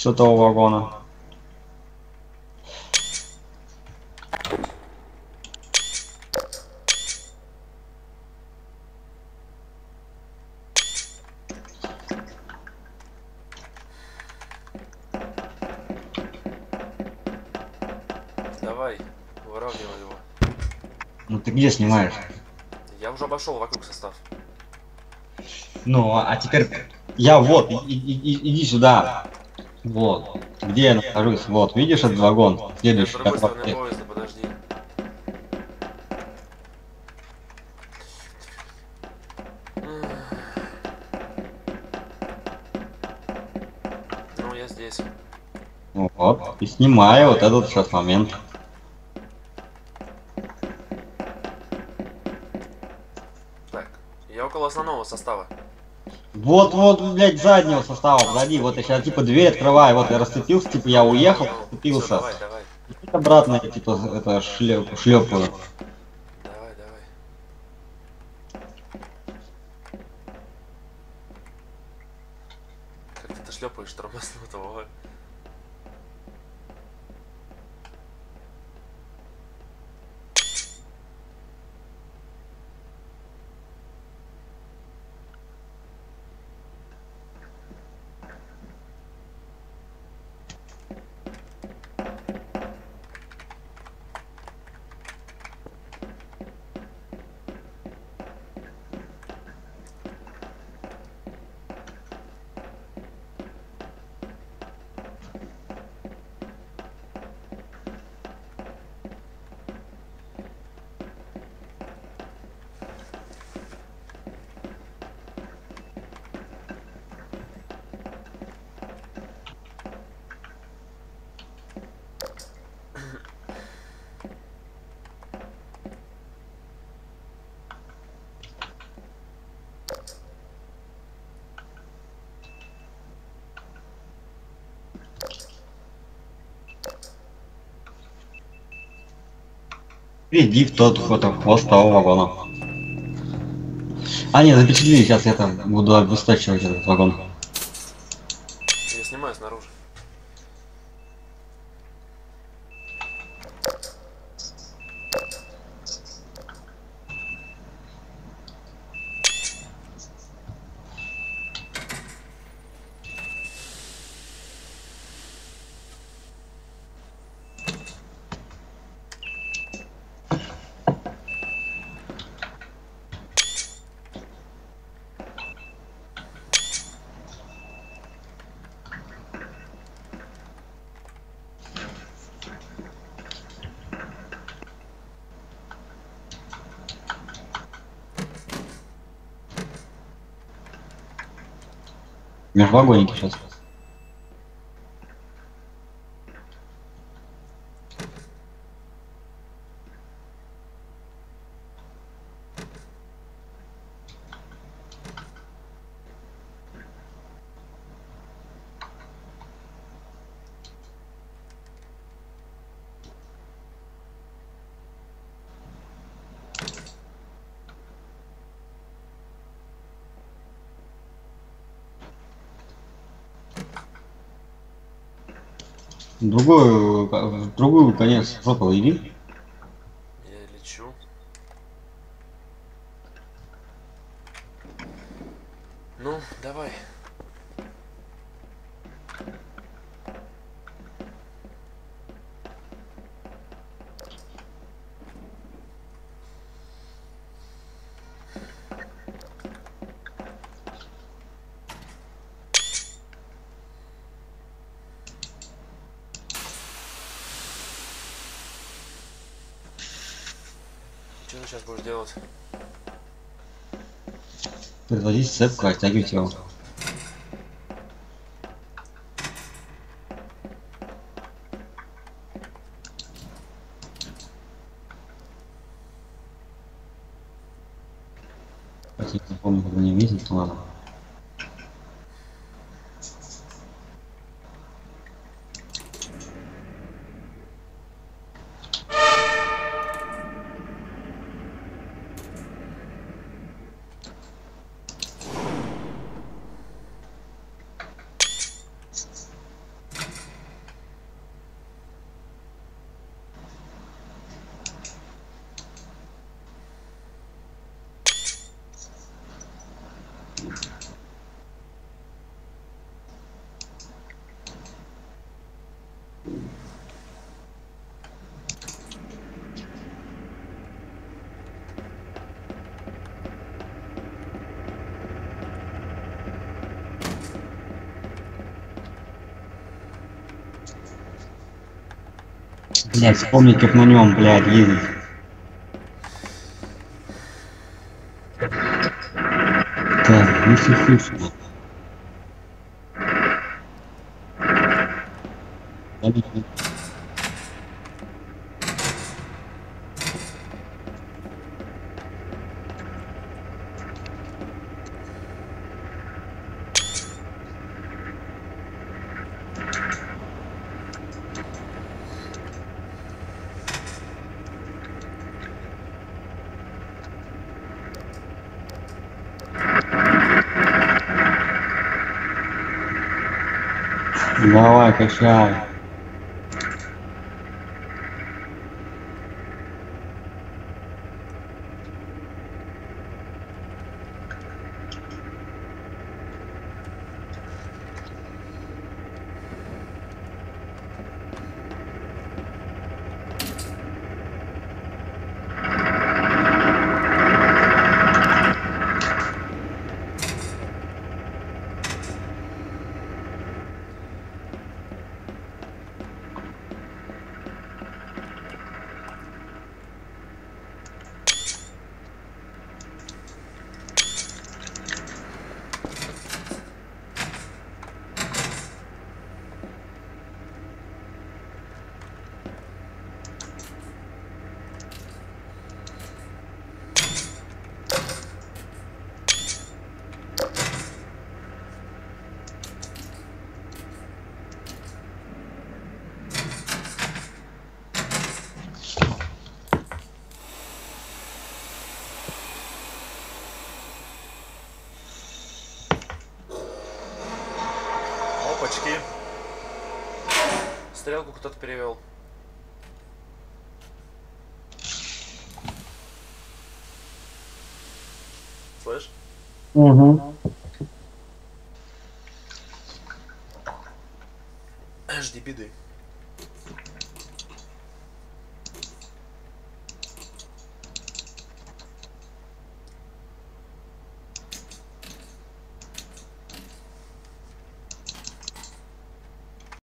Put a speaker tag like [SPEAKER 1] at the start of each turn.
[SPEAKER 1] с этого вагона.
[SPEAKER 2] Давай, выравнивай его.
[SPEAKER 1] Ну ты где снимаешь?
[SPEAKER 2] Я уже обошел вокруг состав.
[SPEAKER 1] Ну, а, а теперь я вот, и- и- и- иди сюда. Вот. Где я нахожусь? Вот, видишь этот вагон?
[SPEAKER 2] Я с
[SPEAKER 1] Следующий,
[SPEAKER 2] другой стороны поезда, подожди. Ну, я здесь.
[SPEAKER 1] Вот. И снимаю вот этот сейчас момент.
[SPEAKER 2] Так, я около основного состава.
[SPEAKER 1] Вот, вот, блядь, заднего состава, подожди, вот я сейчас типа дверь открываю, вот я расцепился, типа я уехал, расцепился.
[SPEAKER 2] давай, давай,
[SPEAKER 1] Обратно я типа это шлеп, шлепаю.
[SPEAKER 2] давай, давай. Как ты, ты шлепаешь тормознутого?
[SPEAKER 1] Иди в тот ход, хвост того вагона. А, нет, запечатли, сейчас я там буду обесточивать этот вагон. Межвагонники сейчас. Другую, в другую конец жопу иди.
[SPEAKER 2] Я лечу. Ну, давай. Что ты сейчас будешь делать?
[SPEAKER 1] Производить цепку, оттягивать его. Хотя не помню, как видеть, то ладно. Блять, вспомни, как на нем, блядь, ездить. Так, ну все слышно. Давай, качай.
[SPEAKER 2] Стрелку кто-то перевел. Слышь?
[SPEAKER 1] Угу.
[SPEAKER 2] Жди беды.